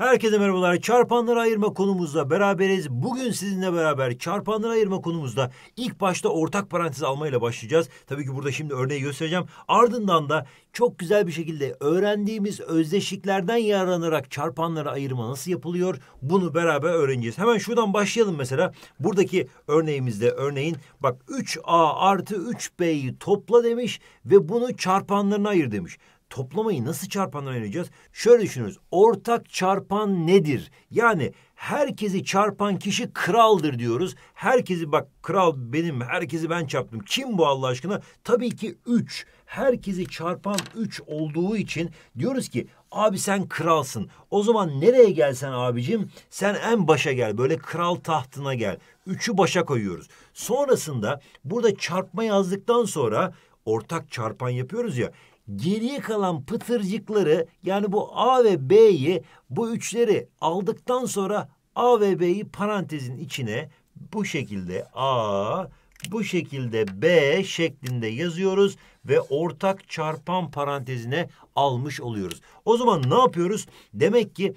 Herkese merhabalar. Çarpanları ayırma konumuzda beraberiz. Bugün sizinle beraber çarpanları ayırma konumuzda ilk başta ortak parantez almayla başlayacağız. Tabii ki burada şimdi örneği göstereceğim. Ardından da çok güzel bir şekilde öğrendiğimiz özdeşliklerden yararlanarak çarpanları ayırma nasıl yapılıyor? Bunu beraber öğreneceğiz. Hemen şuradan başlayalım mesela. Buradaki örneğimizde örneğin bak 3A artı 3B'yi topla demiş ve bunu çarpanlarına ayır demiş toplamayı nasıl çarpanlara ayıracağız? Şöyle düşünüyoruz. Ortak çarpan nedir? Yani herkesi çarpan kişi kraldır diyoruz. Herkesi bak kral benim, herkesi ben çarptım. Kim bu Allah aşkına? Tabii ki üç. Herkesi çarpan üç olduğu için diyoruz ki abi sen kralsın. O zaman nereye gelsen abicim sen en başa gel. Böyle kral tahtına gel. Üçü başa koyuyoruz. Sonrasında burada çarpma yazdıktan sonra ortak çarpan yapıyoruz ya geriye kalan pıtırcıkları yani bu A ve B'yi bu üçleri aldıktan sonra A ve B'yi parantezin içine bu şekilde A bu şekilde B şeklinde yazıyoruz ve ortak çarpan parantezine almış oluyoruz. O zaman ne yapıyoruz? Demek ki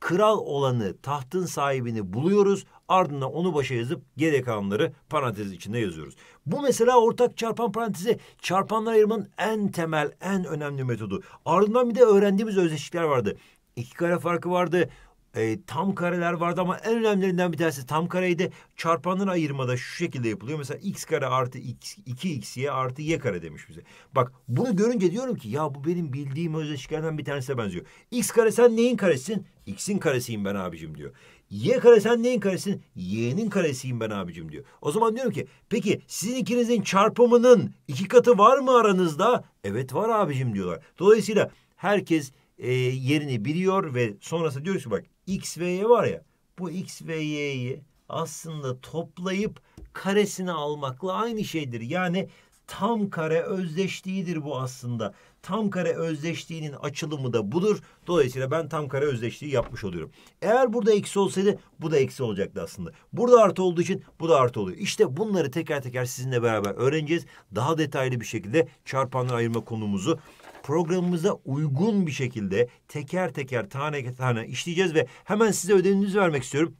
kral olanı, tahtın sahibini buluyoruz. Ardından onu başa yazıp geri kalanları parantez içinde yazıyoruz. Bu mesela ortak çarpan parantezi çarpanlar ayırmanın en temel, en önemli metodu. Ardından bir de öğrendiğimiz özdeşlikler vardı. İki kare farkı vardı e, tam kareler vardı ama en önemlilerinden bir tanesi tam kareydi. Çarpanları ayırmada şu şekilde yapılıyor. Mesela x kare artı x, 2xy artı y kare demiş bize. Bak bunu görünce diyorum ki ya bu benim bildiğim özdeşliklerden bir tanesine benziyor. x kare sen neyin karesisin? x'in karesiyim ben abicim diyor. Y kare sen neyin karesin? Y'nin karesiyim ben abicim diyor. O zaman diyorum ki peki sizin ikinizin çarpımının iki katı var mı aranızda? Evet var abicim diyorlar. Dolayısıyla herkes e, yerini biliyor ve sonrasında diyoruz ki bak x ve y var ya bu x ve y'yi aslında toplayıp karesini almakla aynı şeydir. Yani tam kare özdeşliğidir bu aslında. Tam kare özdeşliğinin açılımı da budur. Dolayısıyla ben tam kare özdeşliği yapmış oluyorum. Eğer burada eksi olsaydı bu da eksi olacaktı aslında. Burada artı olduğu için bu da artı oluyor. İşte bunları teker teker sizinle beraber öğreneceğiz. Daha detaylı bir şekilde çarpanlar ayırma konumuzu programımıza uygun bir şekilde teker teker tane tane işleyeceğiz ve hemen size ödevinizi vermek istiyorum.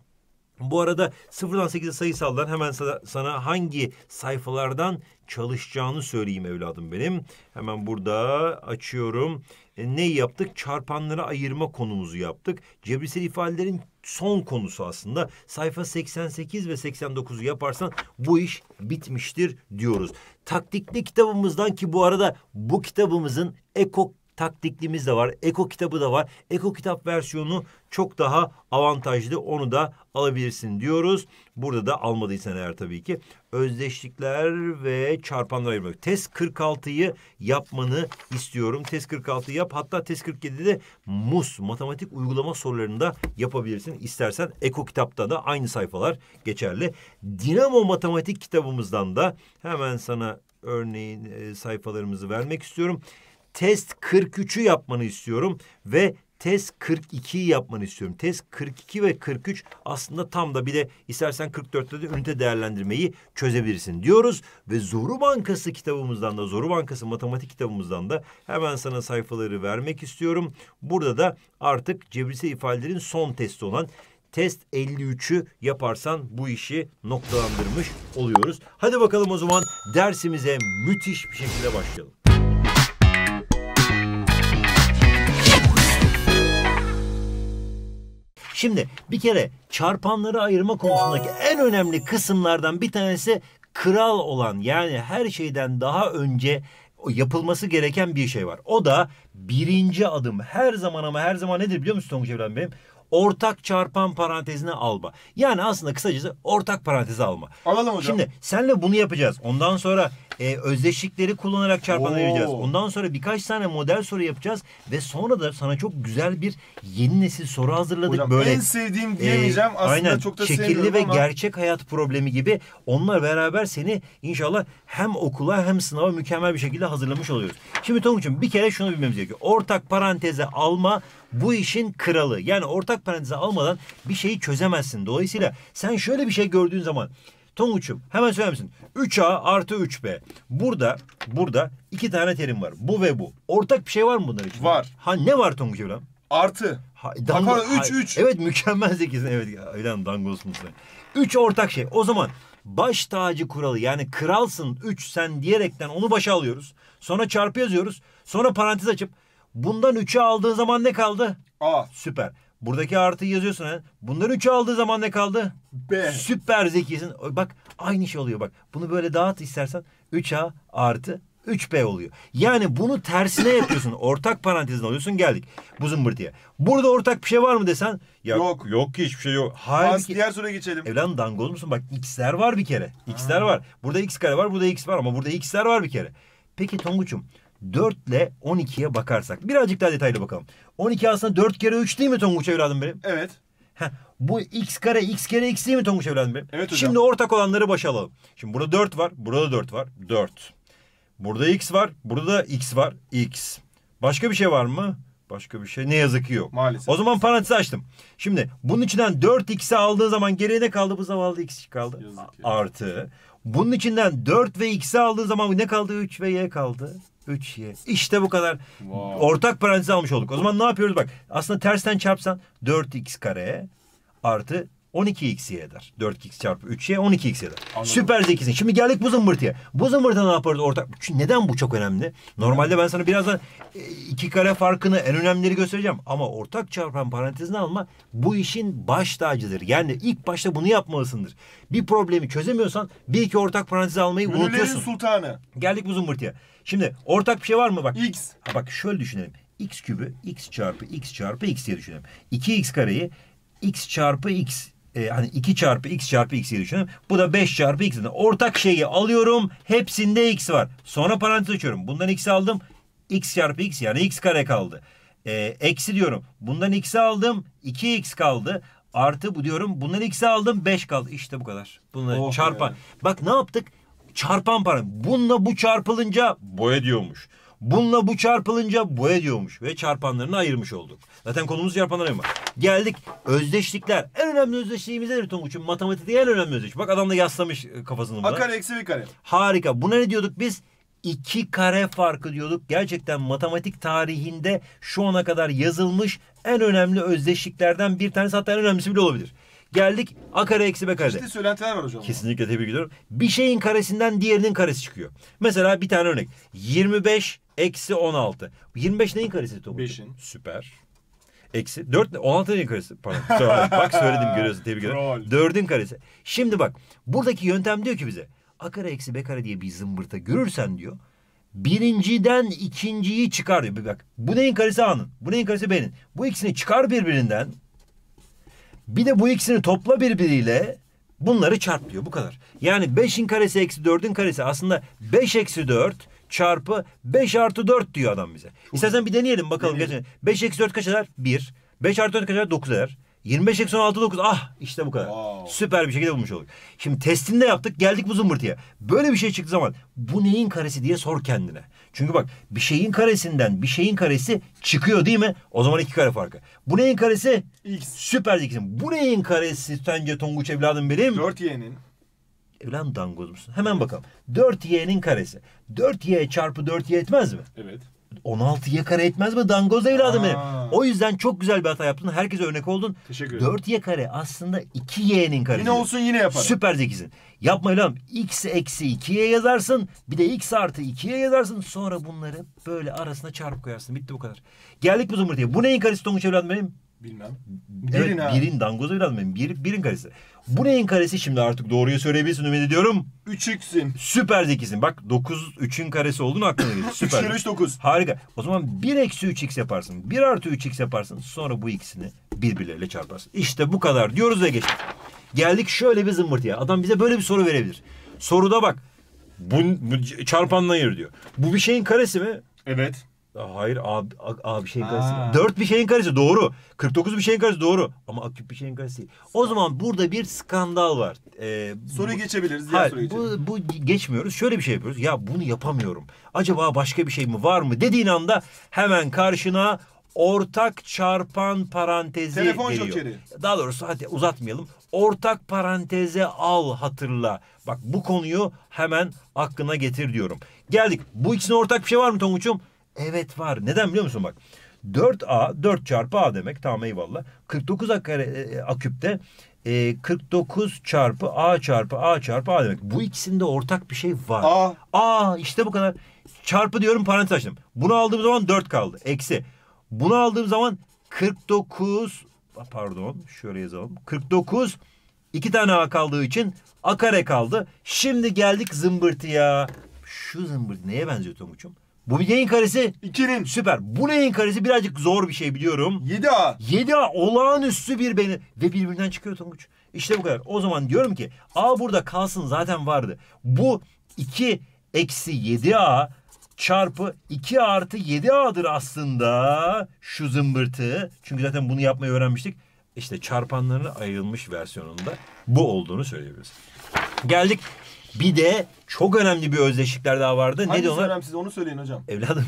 Bu arada sıfırdan 8'e sayısaldan hemen sana, sana hangi sayfalardan çalışacağını söyleyeyim evladım benim. Hemen burada açıyorum. E, ne yaptık? Çarpanları ayırma konumuzu yaptık. Cebirsel ifadelerin son konusu aslında. Sayfa 88 ve 89'u yaparsan bu iş bitmiştir diyoruz. Taktikli kitabımızdan ki bu arada bu kitabımızın Eko taktiklimiz de var. Eko kitabı da var. Eko kitap versiyonu çok daha avantajlı. Onu da alabilirsin diyoruz. Burada da almadıysan eğer tabii ki. Özdeşlikler ve çarpanlar ayırmak. Test 46'yı yapmanı istiyorum. Test 46'yı yap. Hatta test 47'de MUS matematik uygulama sorularını da yapabilirsin. İstersen Eko kitapta da aynı sayfalar geçerli. Dinamo matematik kitabımızdan da hemen sana örneğin e, sayfalarımızı vermek istiyorum test 43'ü yapmanı istiyorum ve test 42'yi yapmanı istiyorum. Test 42 ve 43 aslında tam da bir de istersen 44'te de ünite değerlendirmeyi çözebilirsin diyoruz. Ve Zoru Bankası kitabımızdan da Zoru Bankası matematik kitabımızdan da hemen sana sayfaları vermek istiyorum. Burada da artık cebirsel ifadelerin son testi olan test 53'ü yaparsan bu işi noktalandırmış oluyoruz. Hadi bakalım o zaman dersimize müthiş bir şekilde başlayalım. Şimdi bir kere çarpanları ayırma konusundaki en önemli kısımlardan bir tanesi kral olan yani her şeyden daha önce yapılması gereken bir şey var. O da birinci adım. Her zaman ama her zaman nedir biliyor musun Tonguç Evren benim? ortak çarpan parantezine alma. Yani aslında kısacası ortak parantezi alma. Alalım hocam. Şimdi senle bunu yapacağız. Ondan sonra e, özdeşlikleri kullanarak çarpan ayıracağız. Ondan sonra birkaç tane model soru yapacağız ve sonra da sana çok güzel bir yeni nesil soru hazırladık. Hocam, Böyle en sevdiğim diyemeyeceğim. e, Aslında aynen, çok da şekilli ve ama. gerçek hayat problemi gibi onlar beraber seni inşallah hem okula hem sınava mükemmel bir şekilde hazırlamış oluyoruz. Şimdi Tonguç'um bir kere şunu bilmemiz gerekiyor. Ortak paranteze alma bu işin kralı. Yani ortak paranteze almadan bir şeyi çözemezsin. Dolayısıyla sen şöyle bir şey gördüğün zaman Tonguç'um hemen söyler misin? 3A artı 3B. Burada burada iki tane terim var. Bu ve bu. Ortak bir şey var mı bunlar için? Var. Ha ne var Tonguç İbrahim? Artı. Ha, Pardon, üç, Hayır. üç. Evet mükemmel zekisin. Evet ya, öyle dangolsun sen. Üç ortak şey. O zaman baş tacı kuralı yani kralsın üç sen diyerekten onu başa alıyoruz. Sonra çarpı yazıyoruz. Sonra parantez açıp bundan üçü aldığın zaman ne kaldı? A. Süper. Buradaki artıyı yazıyorsun. Ha. Bundan üçü aldığı zaman ne kaldı? B. Süper zekisin. Bak aynı şey oluyor bak. Bunu böyle dağıt istersen 3A artı 3B oluyor. Yani bunu tersine yapıyorsun. Ortak parantezini alıyorsun geldik bu zımbırtıya. Burada ortak bir şey var mı desen? Ya, Yok. Yok ki hiçbir şey yok. Hans Halbuki diğer soruya geçelim. Evladım dangoz musun? Bak x'ler var bir kere. X'ler var. Burada x kare var, burada x var ama burada x'ler var bir kere. Peki Tonguç'um 4 ile 12'ye bakarsak birazcık daha detaylı bakalım. 12 aslında 4 kere 3 değil mi Tonguç evladım benim? Evet. Heh, bu x kare x kere x değil mi Tonguç evladım benim? Evet hocam. Şimdi ortak olanları başa alalım. Şimdi burada 4 var, burada 4 var. 4. Burada x var, burada da x var. x. Başka bir şey var mı? Başka bir şey ne yazık ki yok. Maalesef. O zaman parantezi açtım. Şimdi bunun içinden 4x'i aldığı zaman geriye ne kaldı? Bu zavallı x kaldı. Yazık ya. Artı. Bunun içinden 4 ve x'i aldığı zaman ne kaldı? 3 ve y kaldı. 3y. İşte bu kadar. Wow. Ortak parantez almış olduk. O zaman ne yapıyoruz? Bak aslında tersten çarpsan 4x kare artı 12x eder. 4x çarpı 3y 12x eder. Anladım. Süper zekisin. Şimdi geldik bu zımbırtıya. Bu zımbırtıda ne yaparız ortak? Çünkü neden bu çok önemli? Normalde ben sana birazdan e, iki kare farkını en önemlileri göstereceğim. Ama ortak çarpan parantezini alma bu işin baş tacıdır. Yani ilk başta bunu yapmalısındır. Bir problemi çözemiyorsan bir iki ortak parantezi almayı Ünlülerin unutuyorsun. sultanı. Geldik bu zımbırtıya. Şimdi ortak bir şey var mı? Bak X. Ha bak şöyle düşünelim. x kübü x çarpı x çarpı x diye düşünelim. 2x kareyi x çarpı x e, hani 2 çarpı x çarpı x diye düşünelim. Bu da 5 çarpı x. Ortak şeyi alıyorum. Hepsinde x var. Sonra parantez açıyorum. Bundan x aldım. x çarpı x yani x kare kaldı. E, eksi diyorum. Bundan x'i aldım. 2x kaldı. Artı bu diyorum. Bundan x'i aldım. 5 kaldı. İşte bu kadar. Bunları Oh çarpan. be. Bak ne yaptık? Çarpan para. Bununla bu çarpılınca bu ediyormuş. Bununla bu çarpılınca bu ediyormuş. Ve çarpanlarını ayırmış olduk. Zaten konumuz çarpanlar ayırma. Geldik özdeşlikler. En önemli özdeşliğimiz nedir Tonguç'un? Matematikte en önemli özdeşlik. Bak adam da yaslamış e, kafasını buna. A kare eksi B kare. Harika. Buna ne diyorduk biz? İki kare farkı diyorduk. Gerçekten matematik tarihinde şu ana kadar yazılmış en önemli özdeşliklerden bir tanesi hatta en önemlisi bile olabilir. Geldik a kare eksi b karede. İşte söylentiler var hocam. Kesinlikle tebrik ediyorum. Bir şeyin karesinden diğerinin karesi çıkıyor. Mesela bir tane örnek. 25 eksi 16. 25 neyin karesi Tomuç? Beşin. Süper. Eksi 4 16 neyin karesi? Pardon. Sonra bak söyledim görüyorsun tebrik ederim. Troll. 4'ün karesi. Şimdi bak buradaki yöntem diyor ki bize. A kare eksi b kare diye bir zımbırta görürsen diyor. Birinciden ikinciyi çıkar diyor. Bir bak bu neyin karesi A'nın? Bu neyin karesi B'nin? Bu ikisini çıkar birbirinden. Bir de bu ikisini topla birbiriyle bunları çarp diyor bu kadar. Yani 5'in karesi eksi 4'ün karesi aslında 5 eksi 4 çarpı 5 artı 4 diyor adam bize. İstersen bir deneyelim bakalım. Deneyelim. Gerçekten. 5 eksi 4 kaç eder? 1. 5 artı 4 kaç eder? 9 eder. 25 eksi 16 9. Ah işte bu kadar. Wow. Süper bir şekilde bulmuş olduk. Şimdi testini de yaptık geldik bu zımbırtıya. Böyle bir şey çıktığı zaman bu neyin karesi diye sor kendine. Çünkü bak bir şeyin karesinden bir şeyin karesi çıkıyor değil mi? O zaman iki kare farkı. Bu neyin karesi? X. Süper zekisin. Bu neyin karesi sence Tonguç evladım benim? 4y'nin. Evladım dangoz musun? Hemen bakalım. 4y'nin karesi. 4y çarpı 4y etmez mi? Evet. 16y kare etmez mi? Dangoz evladım Aa. benim. O yüzden çok güzel bir hata yaptın. Herkese örnek oldun. Teşekkür ederim. 4y kare aslında 2y'nin karesi. Yine olsun yine yaparım. Süper zekisin. Yapma evladım. X eksi 2'ye yazarsın. Bir de x artı 2'ye yazarsın. Sonra bunları böyle arasına çarpıp koyarsın. Bitti bu kadar. Geldik bu zımbırtıya. Bu neyin karesi Tonguç evladım benim? Bilmem. Evet, Birin ha. birin dangoz evladım benim. Bir, birin karesi. Bu neyin karesi? Şimdi artık doğruyu söyleyebilirsin ümit ediyorum. 3x'in. Süper zekisin. Bak 9 3'ün karesi olduğunu aklına gelir. 3 Süper. kere 3 9. Harika. O zaman 1 eksi 3x yaparsın. 1 artı 3x yaparsın. Sonra bu ikisini birbirleriyle çarparsın. İşte bu kadar diyoruz ve geçtik. Geldik şöyle bir zımbırtıya. Adam bize böyle bir soru verebilir. Soruda bak. Bu, bu çarpanla ayır diyor. Bu bir şeyin karesi mi? Evet. Hayır A, A, A bir şeyin karesi. 4 bir şeyin karesi doğru. 49 bir şeyin karesi doğru. Ama A küp bir şeyin karesi değil. O zaman burada bir skandal var. Ee, Soruyu bu- geçebiliriz. Diğer soruya Hayır geçelim. bu, bu geçmiyoruz. Şöyle bir şey yapıyoruz. Ya bunu yapamıyorum. Acaba başka bir şey mi var mı dediğin anda hemen karşına ortak çarpan parantezi Telefon geliyor. jokeri. Daha doğrusu hadi uzatmayalım. Ortak paranteze al hatırla. Bak bu konuyu hemen aklına getir diyorum. Geldik. Bu ikisine ortak bir şey var mı Tonguç'um? Evet var. Neden biliyor musun bak? 4A 4 çarpı A demek. Tamam eyvallah. 49 A kare e, A küpte e, 49 çarpı A çarpı A çarpı A demek. Bu ikisinde ortak bir şey var. A. Aa işte bu kadar. Çarpı diyorum parantez açtım. Bunu aldığım zaman 4 kaldı. Eksi. Bunu aldığım zaman 49 pardon şöyle yazalım. 49 iki tane A kaldığı için A kare kaldı. Şimdi geldik zımbırtıya. Şu zımbırtı neye benziyor Tonguç'um? Bu bir neyin karesi? 2'nin Süper. Bu neyin karesi birazcık zor bir şey biliyorum. 7A. 7A olağanüstü bir beni ve birbirinden çıkıyor Tonguç. İşte bu kadar. O zaman diyorum ki A burada kalsın zaten vardı. Bu 2 eksi 7A çarpı 2 artı 7A'dır aslında şu zımbırtı. Çünkü zaten bunu yapmayı öğrenmiştik. İşte çarpanlarına ayrılmış versiyonunda bu olduğunu söyleyebiliriz. Geldik. Bir de çok önemli bir özdeşlikler daha vardı. Hangisi ne onlar? önemsiz onu söyleyin hocam. Evladım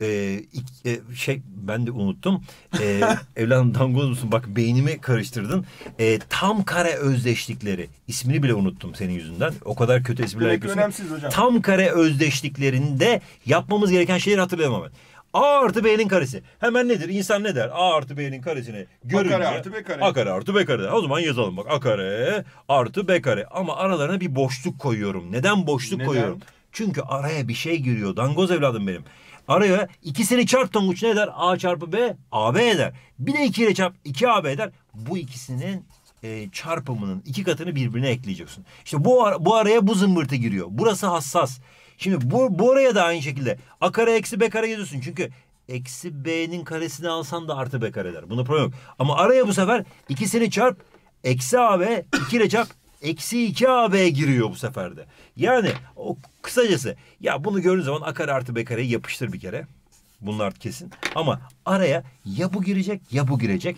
e, ilk- e, şey ben de unuttum. E, evladım dangoz musun? Bak beynimi karıştırdın. E, tam kare özdeşlikleri. İsmini bile unuttum senin yüzünden. O kadar kötü espriler yapıyorsun. önemsiz hocam. Tam kare özdeşliklerinde yapmamız gereken şeyleri hatırlayalım hemen. A artı B'nin karesi. Hemen nedir? İnsan ne der? A artı B'nin karesini görünce. kare artı B kare. A kare artı B kare. O zaman yazalım bak. A kare artı B kare. Ama aralarına bir boşluk koyuyorum. Neden boşluk Neden? koyuyorum? Çünkü araya bir şey giriyor. Dangoz evladım benim. Araya ikisini çarp Tonguç ne eder? A çarpı B, AB eder. Bir de 2 ile çarp 2 AB eder. Bu ikisinin e, çarpımının iki katını birbirine ekleyeceksin. İşte bu, ara- bu araya bu zımbırtı giriyor. Burası hassas. Şimdi bu, bu araya da aynı şekilde A kare eksi B kare yazıyorsun. Çünkü eksi B'nin karesini alsan da artı B kare eder. Bunda problem yok. Ama araya bu sefer ikisini çarp eksi AB 2 ile çarp eksi 2 AB giriyor bu sefer de. Yani o kısacası ya bunu gördüğün zaman A kare artı B kareyi yapıştır bir kere. Bunlar kesin. Ama araya ya bu girecek ya bu girecek.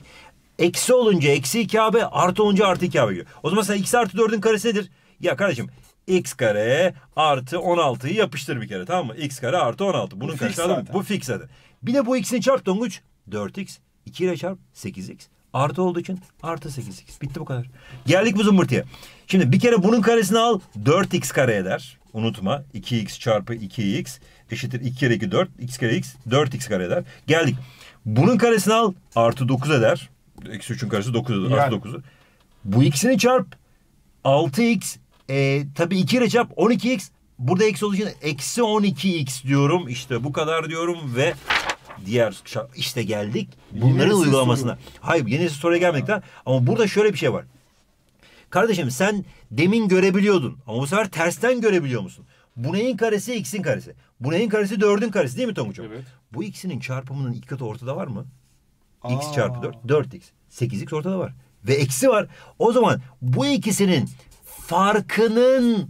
Eksi olunca eksi 2AB artı olunca artı 2AB giriyor. O zaman sen x artı 4'ün karesi nedir? Ya kardeşim x kare artı 16'yı yapıştır bir kere tamam mı? x kare artı 16. Bunun Bu zaten. Bu fix zaten. Bir de bu x'ini çarp Tonguç. 4x. 2 ile çarp 8x. Artı olduğu için artı 8x. Bitti bu kadar. Geldik bu zımbırtıya. Şimdi bir kere bunun karesini al. 4x kare eder. Unutma. 2x çarpı 2x eşittir 2 kere 2 4. x kere x 4x kare eder. Geldik. Bunun karesini al. Artı 9 eder. Eksi 3'ün karesi 9 eder. Artı Yani. 9'u. Bu ikisini çarp. 6x e, tabii 2 ile çarp 12x. Burada eksi olduğu için eksi 12x diyorum. İşte bu kadar diyorum ve diğer işte geldik bunların Yeni nesil uygulamasına. soru. Hayır yeni nesil soruya gelmedik daha. Ama burada şöyle bir şey var. Kardeşim sen demin görebiliyordun ama bu sefer tersten görebiliyor musun? Bu neyin karesi x'in karesi. Bu neyin karesi dördün karesi değil mi Tonguç'um? Evet. Bu ikisinin çarpımının iki katı ortada var mı? x Aa. çarpı 4 4x. 8x ortada var. Ve eksi var. O zaman bu ikisinin farkının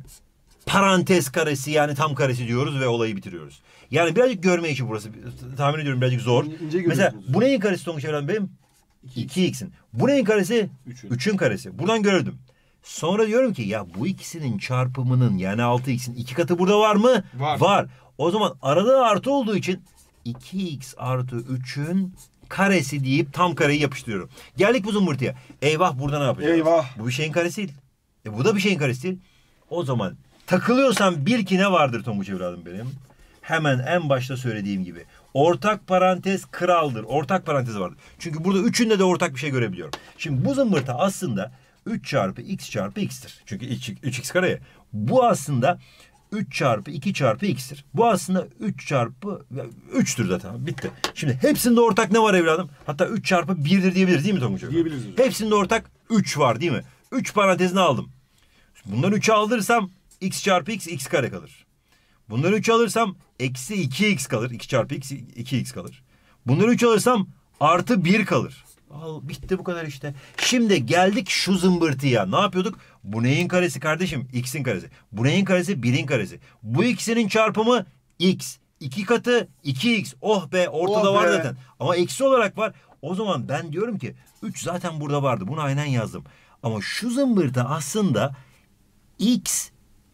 parantez karesi yani tam karesi diyoruz ve olayı bitiriyoruz. Yani birazcık görme işi burası. Tahmin ediyorum birazcık zor. İnce. Mesela bu neyin karesi Tonguç Evren benim? 2x'in. Bu neyin karesi? Üçün. 3'ün karesi. Buradan gördüm. Sonra diyorum ki ya bu ikisinin çarpımının yani 6x'in iki katı burada var mı? Var. O zaman arada artı olduğu için 2x artı 3'ün karesi deyip tam kareyi yapıştırıyorum. Geldik bu zımbırtıya. Eyvah burada ne yapacağız? Eyvah. Bu bir şeyin karesi değil. E bu da bir şeyin karesi değil. O zaman takılıyorsan bil ki ne vardır Tonguç evladım benim? Hemen en başta söylediğim gibi. Ortak parantez kraldır. Ortak parantez vardır. Çünkü burada üçünde de ortak bir şey görebiliyorum. Şimdi bu zımbırtı aslında 3 çarpı x çarpı x'tir. Çünkü 3x kare. ya. Bu aslında 3 çarpı 2 çarpı x'tir. Bu aslında 3 çarpı 3'tür zaten. Bitti. Şimdi hepsinde ortak ne var evladım? Hatta 3 çarpı 1'dir diyebiliriz değil mi Tonguç? Diyebiliriz hocam. Hepsinde ortak 3 var değil mi? 3 parantezini aldım. Bundan 3'ü alırsam x çarpı x x kare kalır. Bundan 3 alırsam eksi 2x kalır. 2 çarpı x 2x kalır. Bundan 3 alırsam artı 1 kalır. Al bitti bu kadar işte. Şimdi geldik şu zımbırtıya. Ne yapıyorduk? Bu neyin karesi kardeşim? X'in karesi. Bu neyin karesi? 1'in karesi. Bu ikisinin çarpımı x. 2 katı 2x. Oh be ortada Oh var be. zaten. Ama eksi olarak var. O zaman ben diyorum ki 3 zaten burada vardı. Bunu aynen yazdım. Ama şu zımbırtı aslında x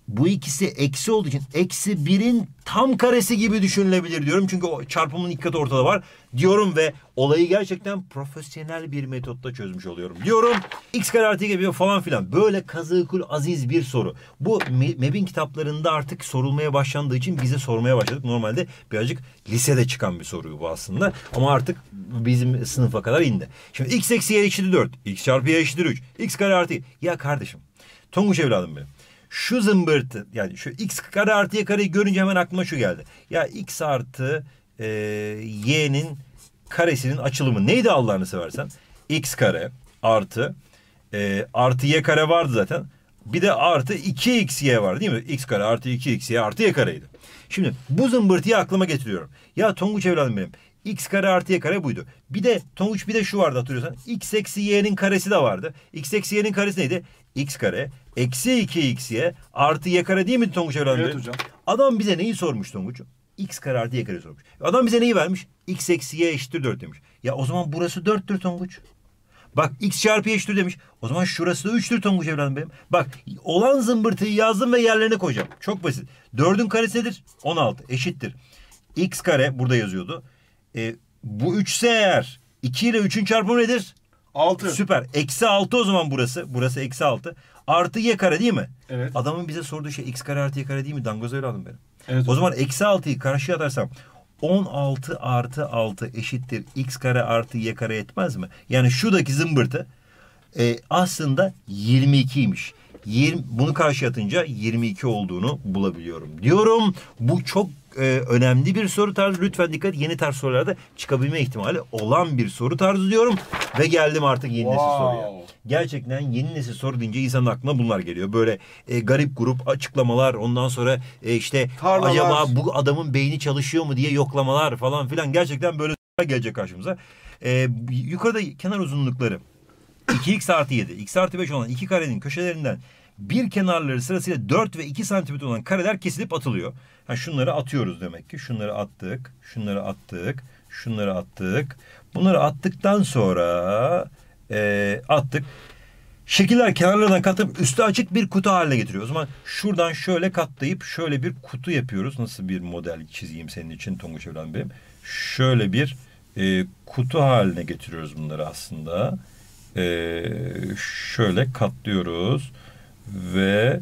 bu ikisi eksi olduğu için eksi birin tam karesi gibi düşünülebilir diyorum. Çünkü o çarpımın katı ortada var diyorum ve olayı gerçekten profesyonel bir metotla çözmüş oluyorum diyorum. X kare artı gibi falan filan böyle kazıkul aziz bir soru. Bu MEB'in kitaplarında artık sorulmaya başlandığı için bize sormaya başladık. Normalde birazcık lisede çıkan bir soru bu aslında. Ama artık bizim sınıfa kadar indi. Şimdi x eksi y eşittir 4. x çarpı y eşittir 3. x kare artı Ya kardeşim Tonguç evladım benim şu zımbırtı yani şu x kare artı y kareyi görünce hemen aklıma şu geldi. Ya x artı e, y'nin karesinin açılımı neydi Allah'ını seversen? x kare artı e, artı y kare vardı zaten. Bir de artı 2xy var değil mi? x kare artı 2xy artı y kareydi. Şimdi bu zımbırtıyı aklıma getiriyorum. Ya Tonguç evladım benim. X kare artı y kare buydu. Bir de Tonguç bir de şu vardı hatırlıyorsan. x eksi y'nin karesi de vardı. x eksi y'nin karesi neydi? x kare eksi 2xy artı y kare değil mi Tonguç evladım? Evet hocam. Adam bize neyi sormuş Tonguç? x kare artı y kare sormuş. Adam bize neyi vermiş? x eksi y eşittir 4 demiş. Ya o zaman burası 4'tür Tonguç. Bak x çarpı y eşittir demiş. O zaman şurası da 3'tür Tonguç evladım benim. Bak olan zımbırtıyı yazdım ve yerlerine koyacağım. Çok basit. 4'ün karesi nedir? 16 eşittir. x kare burada yazıyordu. E, bu 3 ise eğer 2 ile 3'ün çarpımı nedir? 6. Süper. Eksi 6 o zaman burası. Burası eksi 6. Artı y kare değil mi? Evet. Adamın bize sorduğu şey x kare artı y kare değil mi? Dangoz öyle aldım benim. Evet. O zaman eksi 6'yı karşıya atarsam 16 artı 6 eşittir x kare artı y kare etmez mi? Yani şuradaki zımbırtı e, aslında 22'ymiş. 20, bunu karşıya atınca 22 olduğunu bulabiliyorum diyorum. Bu çok e, önemli bir soru tarzı. Lütfen dikkat yeni tarz sorularda çıkabilme ihtimali olan bir soru tarzı diyorum. Ve geldim artık yeni nesil Wow. soruya. Gerçekten yeni nesil soru deyince insanın aklına bunlar geliyor. Böyle e, garip grup açıklamalar ondan sonra e, işte Tarlalar. acaba bu adamın beyni çalışıyor mu diye yoklamalar falan filan. Gerçekten böyle gelecek karşımıza. E, yukarıda kenar uzunlukları 2x artı 7, x artı 5 olan iki karenin köşelerinden bir kenarları sırasıyla 4 ve 2 santimetre olan kareler kesilip atılıyor. Ha şunları atıyoruz demek ki. Şunları attık, şunları attık, şunları attık. Bunları attıktan sonra e, attık. Şekiller kenarlarından katlayıp üstü açık bir kutu haline getiriyor. O zaman şuradan şöyle katlayıp şöyle bir kutu yapıyoruz. Nasıl bir model çizeyim senin için Tonguç Evren benim. Şöyle bir e, kutu haline getiriyoruz bunları aslında. E, şöyle katlıyoruz ve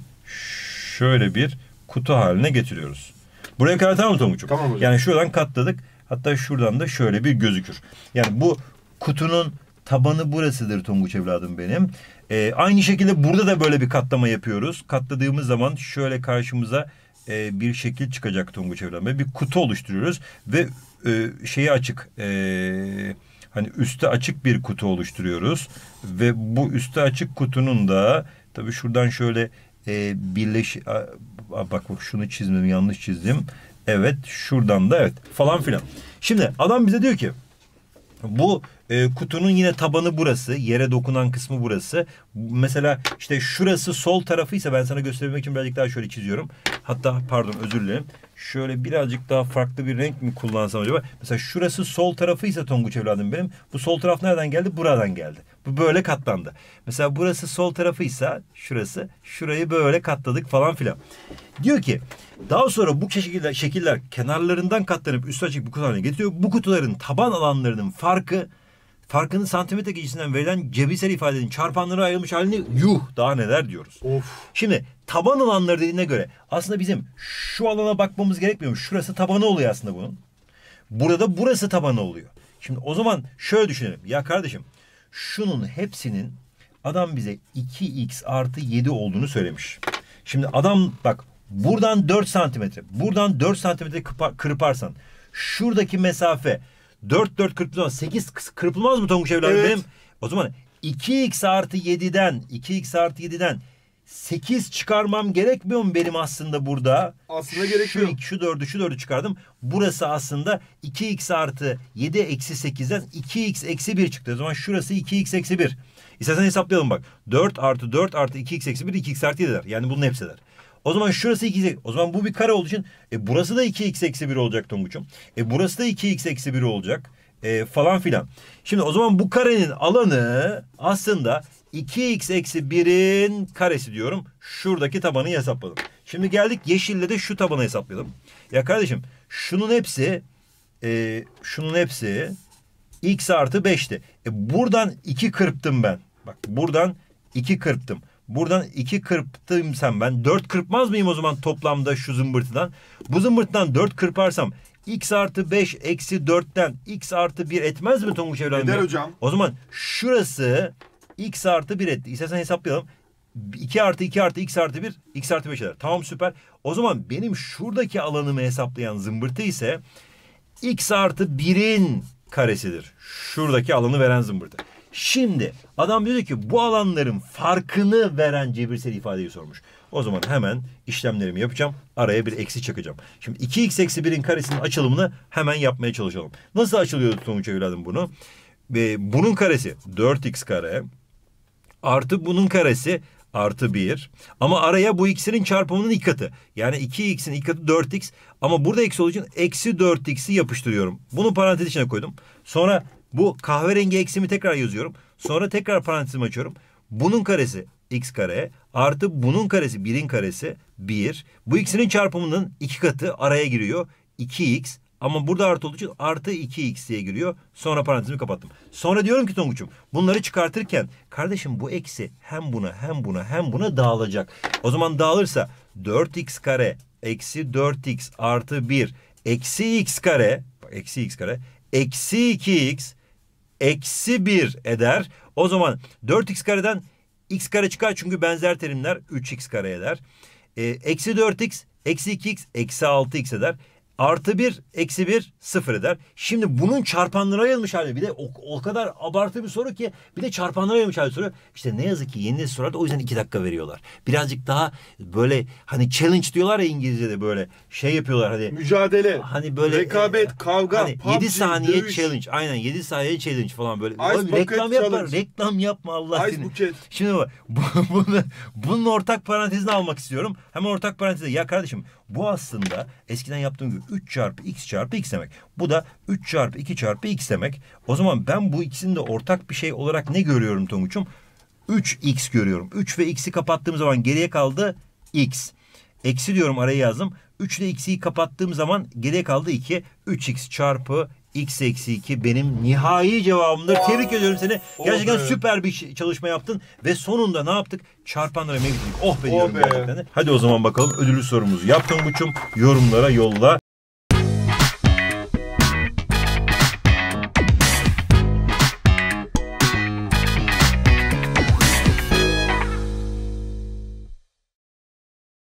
şöyle bir kutu haline getiriyoruz. Buraya kadar tamam mı Tonguç'um? Tamam hocam. Yani şuradan katladık. Hatta şuradan da şöyle bir gözükür. Yani bu kutunun tabanı burasıdır Tonguç evladım benim. Ee, aynı şekilde burada da böyle bir katlama yapıyoruz. Katladığımız zaman şöyle karşımıza e, bir şekil çıkacak Tonguç evladım. Bir kutu oluşturuyoruz ve e, şeyi açık... E, hani üstü açık bir kutu oluşturuyoruz ve bu üstü açık kutunun da tabii şuradan şöyle e, birleş a, bak bak şunu çizmedim yanlış çizdim. Evet şuradan da evet falan filan. Şimdi adam bize diyor ki bu e, kutunun yine tabanı burası. Yere dokunan kısmı burası. Mesela işte şurası sol tarafıysa ben sana göstermek için birazcık daha şöyle çiziyorum. Hatta pardon özür dilerim. Şöyle birazcık daha farklı bir renk mi kullansam acaba? Mesela şurası sol tarafıysa Tonguç evladım benim. Bu sol taraf nereden geldi? Buradan geldi. Bu böyle katlandı. Mesela burası sol tarafıysa şurası. Şurayı böyle katladık falan filan. Diyor ki daha sonra bu şekiller, şekiller kenarlarından katlanıp üstü açık bir kutu getiriyor. Bu kutuların taban alanlarının farkı farkını santimetre cinsinden verilen cebirsel ifadenin çarpanlara ayrılmış halini yuh daha neler diyoruz. Of. Şimdi taban alanları dediğine göre aslında bizim şu alana bakmamız gerekmiyormuş. Şurası tabanı oluyor aslında bunun. Burada burası tabanı oluyor. Şimdi o zaman şöyle düşünelim. Ya kardeşim şunun hepsinin adam bize 2x artı 7 olduğunu söylemiş. Şimdi adam bak buradan 4 santimetre buradan 4 santimetre kırparsan şuradaki mesafe 4 4 kırpılmaz 8 kırpılmaz mı Tonguç evladım Evet. benim? O zaman 2x artı 7'den 2x artı 7'den 8 çıkarmam gerekmiyor mu benim aslında burada? Aslında gerekiyor. Şu, şu 4'ü şu 4'ü çıkardım. Burası aslında 2x artı 7 eksi 8'den 2x eksi 1 çıktı. O zaman şurası 2x eksi 1. İstersen hesaplayalım bak. 4 artı 4 artı 2x eksi 1 2x artı 7 eder. Yani bunun hepsi eder. O zaman şurası 2x. O zaman bu bir kare olduğu için e, burası da 2x eksi 1 olacak Tonguç'um. E, burası da 2x eksi 1 olacak. E, falan filan. Şimdi o zaman bu karenin alanı aslında 2x eksi 1'in karesi diyorum. Şuradaki tabanı hesapladım. Şimdi geldik yeşille de şu tabanı hesaplayalım. Ya kardeşim şunun hepsi e, şunun hepsi x artı 5'ti. E buradan 2 kırptım ben. Bak buradan 2 kırptım. Buradan 2 kırptımsam ben 4 kırpmaz mıyım o zaman toplamda şu zımbırtıdan? Bu zımbırtıdan 4 kırparsam x artı 5 eksi 4'ten x artı 1 etmez mi Tonguç evladım? Eder hocam. O zaman şurası x artı 1 etti. İstersen hesaplayalım. 2 artı 2 artı x artı 1 x artı 5 eder. Tamam süper. O zaman benim şuradaki alanımı hesaplayan zımbırtı ise x artı 1'in karesidir. Şuradaki alanı veren zımbırtı. Şimdi adam diyor ki bu alanların farkını veren cebirsel ifadeyi sormuş. O zaman hemen işlemlerimi yapacağım. Araya bir eksi çakacağım. Şimdi 2x eksi 1'in karesinin açılımını hemen yapmaya çalışalım. Nasıl açılıyor sonuç evladım bunu? Ve bunun karesi 4x kare artı bunun karesi artı 1. Ama araya bu ikisinin çarpımının iki katı. Yani 2x'in iki katı 4x. Ama burada eksi olduğu için eksi 4x'i yapıştırıyorum. Bunu parantez içine koydum. Sonra bu kahverengi eksimi tekrar yazıyorum. Sonra tekrar parantezimi açıyorum. Bunun karesi x kare artı bunun karesi 1'in karesi 1. Bu ikisinin çarpımının iki katı araya giriyor. 2x ama burada artı olduğu için artı 2x diye giriyor. Sonra parantezimi kapattım. Sonra diyorum ki Tonguç'um bunları çıkartırken kardeşim bu eksi hem buna hem buna hem buna dağılacak. O zaman dağılırsa 4x kare eksi 4x artı 1 eksi x kare eksi x kare eksi 2x eksi 1 eder. O zaman 4x kareden x kare çıkar çünkü benzer terimler 3x kare eder. E, eksi 4x eksi 2x eksi 6x eder. Artı 1 eksi 1 sıfır eder. Şimdi bunun çarpanlara yayılmış hali. Bir de o, o kadar abartı bir soru ki bir de çarpanlara yayılmış hali soru. İşte ne yazık ki yeni nesil sorularda o yüzden iki dakika veriyorlar. Birazcık daha böyle hani challenge diyorlar ya İngilizce'de böyle şey yapıyorlar hani Mücadele. Hani böyle Rekabet, e, kavga, hani PUBG, 7 saniye dövüş. challenge. Aynen 7 saniye challenge falan böyle. Ice Oğlum, reklam yapma, challenge. reklam yapma Allah Ice seni. bucket. Şimdi bak bu, bunu, bunun ortak parantezini almak istiyorum. Hemen ortak parantezde ya kardeşim bu aslında eskiden yaptığım gibi 3 çarpı x çarpı x demek. Bu da 3 çarpı 2 çarpı x demek. O zaman ben bu ikisini de ortak bir şey olarak ne görüyorum Tonguç'um? 3x görüyorum. 3 ve x'i kapattığım zaman geriye kaldı x. Eksi diyorum araya yazdım. 3 ile x'i kapattığım zaman geriye kaldı 2. 3x çarpı x eksi 2 benim nihai cevabımdır. Tebrik ediyorum seni. Oh Gerçekten be. süper bir çalışma yaptın. Ve sonunda ne yaptık? Çarpanlara mevcut. Oh be Oh diyorum be. gerçekten. Hadi o zaman bakalım ödüllü sorumuzu yap Tonguç'um. Yorumlara yolla.